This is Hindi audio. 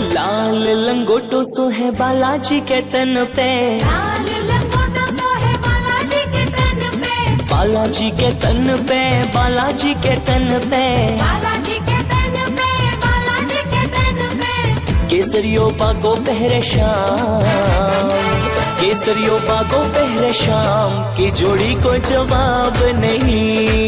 लाल लंगोटो सो है बालाजी के तन पे। लाल लंगोटा सोहे बालाजी के तन पे। बालाजी के तन पे बालाजी के तन पे। बालाजी के तन पे बालाजी के तन पे। केसरियो पागो पहरे शाम। केसरियो पागो पहरे शाम की जोड़ी को जवाब नहीं।